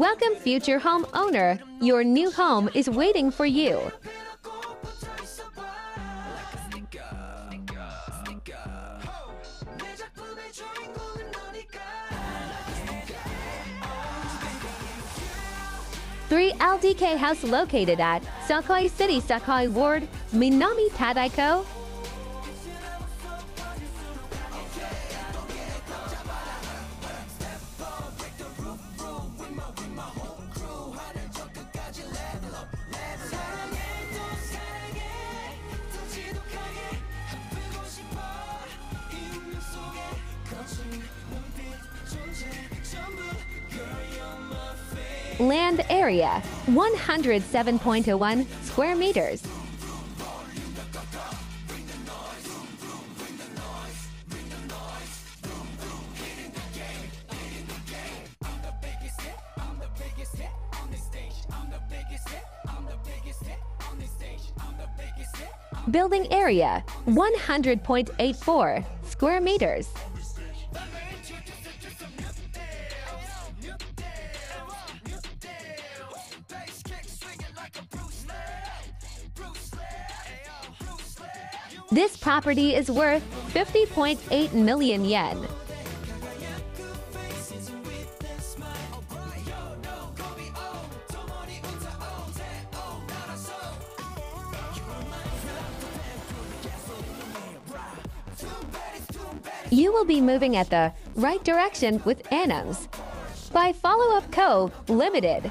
Welcome, future homeowner. Your new home is waiting for you. Three LDK house located at Sakai City, Sakai Ward, Minami Tadeicho. Land area 107.01 square meters. Building area 100.84 square meters. This property is worth 50.8 million yen. You will be moving at the right direction with Anhomes by Follow Up Co. Limited.